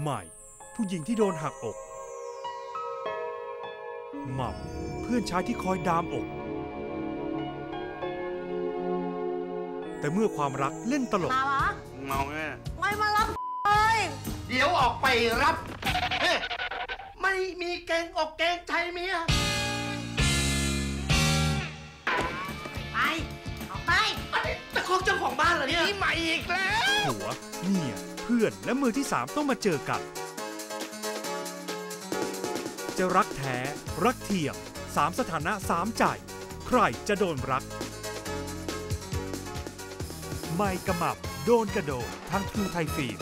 ใหม่ ผู้หญิงที่โดนหักอกหม่ำเพื่อนชายที่คอยดามอก แต่เมื่อความรักเล่นตลก มาวะเมาแน่ไม่มารับเลยเดี๋ยวออกไปรับเฮ้ยไม่มีเกรงอกเกรงใจเมียไป ออกไปอันนี้ตะคอกเจ้าของบ้านเหรอเนี่ยนี่ใหม่อีกแล้ว ผัวเมีย เพื่อนและมือที่สามต้องมาเจอกัน จะรักแท้ รักเทียมสามสถานะสามใจ ใครจะโดนรัก ไม่กระหมับ โดนกระโดดทางทูไทยฟิล์ม